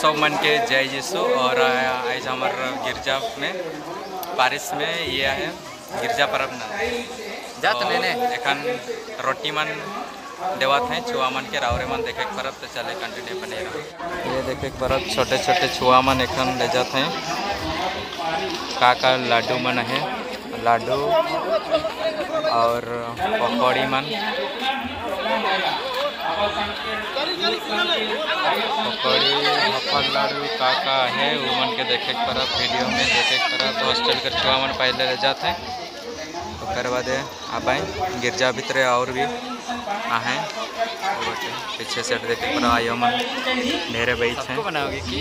सब मन के जय यीशु और आज हमार गिरजा में पारिस में ये है गिरजा परब ना। जात मैंने। एखन रोटी मन देवत हैं छुआ मन के रावरे मन देखे के परब तो चले कंटिन्यू बने रहो। ये देखे के परब छोटे छोटे छुआ मन एखन ले जाते हैं। का का लाडू मन है लाडू और पकौड़ी मन। पकौड़ी लाडू का का है वो मन के देखे परब वीडियो में देखे के परब हॉस्टल के छुआ मन पहले ले जाते हैं। ओकर बाद आप आए गिरजा भीतर और भी आहे पीछे से देखे पर आयो मन ढेरे बैठ हैं बनाओगे कि?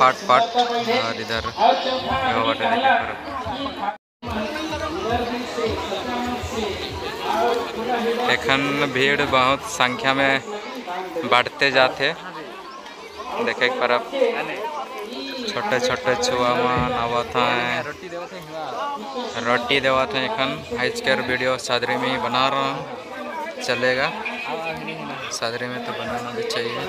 पाट पाट और इधर देखे पर एखन भीड़ बहुत संख्या में बढ़ते जाते। देखे के परब। छोटे छोटे छुआ मन आवत रोटी देवत हैं एखन। हाइज कर वीडियो सादरी में बना रहा हूँ। चलेगा। सादरी में तो बनाना भी चाहिए।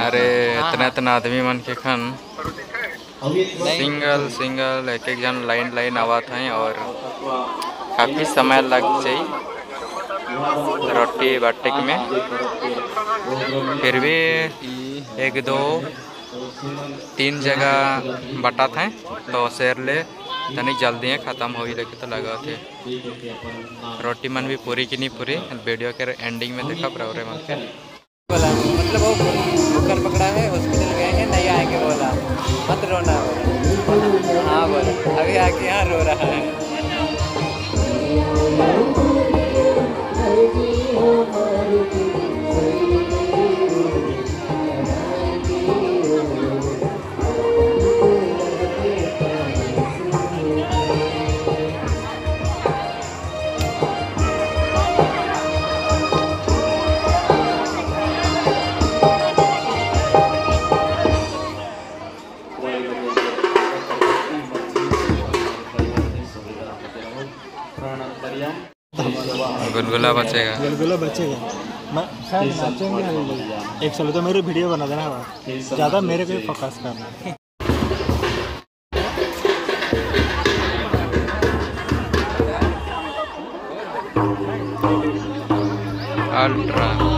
अरे, इतना इतना आदमी मन के खन सिंगल सिंगल एक एक जन लाइन लाइन आवत हैं और काफ़ी समय लग जाई रोटी बाटे में। फिर भी एक, दो, तीन जगह बटात हैं तो शेर ले तनिक जल्दी है, ख़त्म हो लेके तो लगा थे रोटी मन भी पूरी की नहीं पूरी, वीडियो के एंडिंग में देखा के मतलब वो पकड़ा है हॉस्पिटल गए हैं, नहीं आएँगे बोला। मत रोना। हाँ बोला, अभी आके यहाँ रो रहा है। Música गुलगुला बचेगा। गुलगुला बचेगा। मैं शायद एक सौ तो मेरी वीडियो बना देना ज़्यादा मेरे को फोकस करना अल्ट्रा